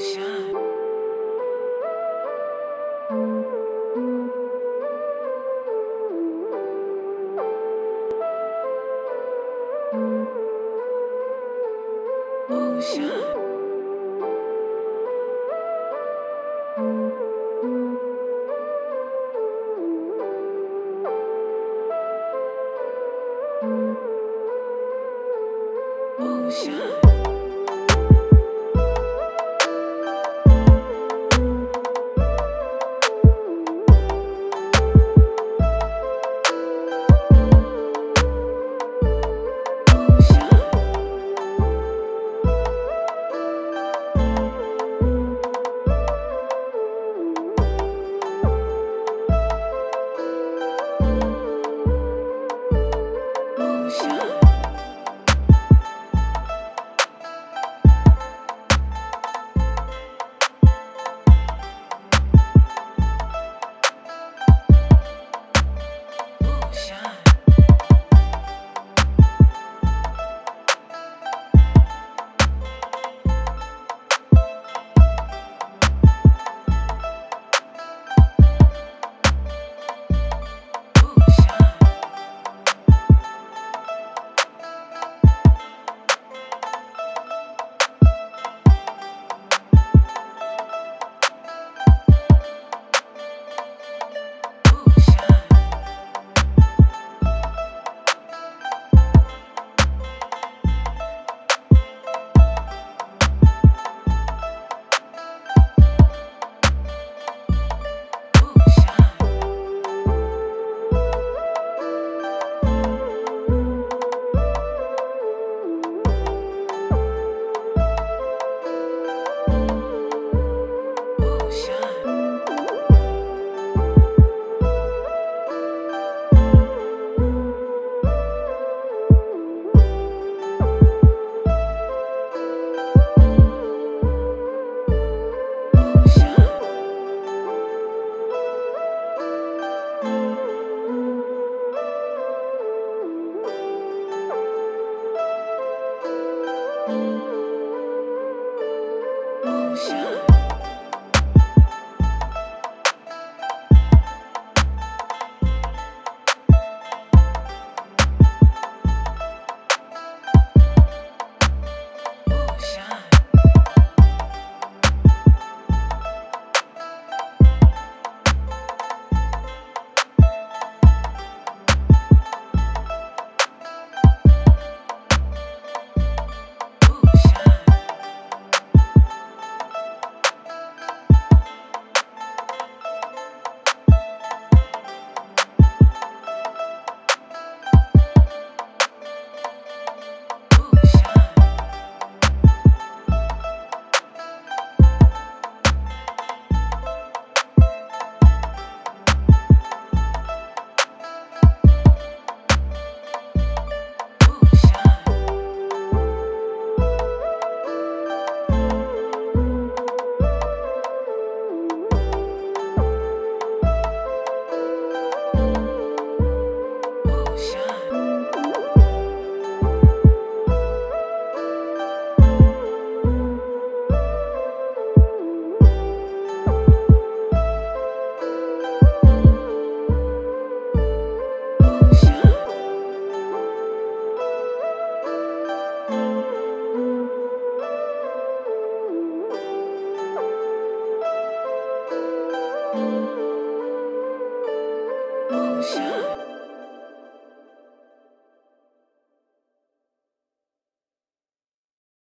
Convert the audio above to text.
shine. Oh, show. 想。